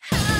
How